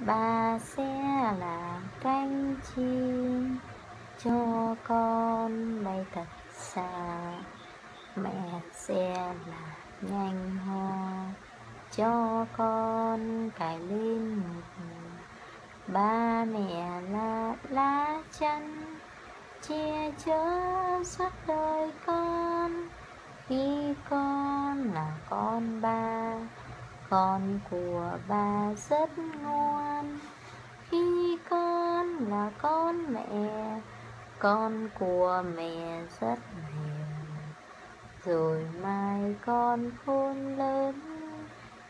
ba sẽ làm cánh chim, cho con bay thật xa. Mẹ sẽ là nhanh hoa, cho con cài lên ngực ba mẹ là lá chắn, che chở suốt đời con. Khi con là con ba, con của ba rất ngoan là con mẹ. Con của mẹ rất hiền rồi mai con khôn lớn.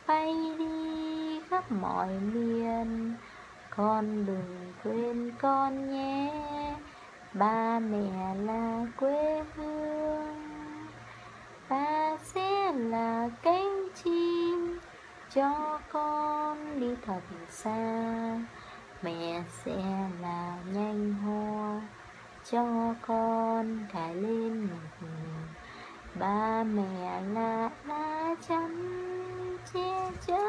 Bay đi khắp mọi miền, con đừng quên con nhé. Ba mẹ là quê hương ba sẽ là cánh chim cho con đi thật xa mẹ sẽ là nhanh hoa cho con cài lên ngực ba mẹ là lá chắn che chở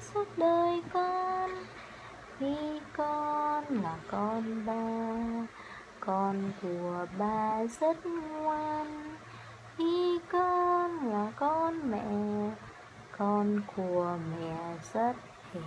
suốt đời con. Khi con là con ba, con của ba rất ngoan. Khi con là con mẹ, con của mẹ rất hiền.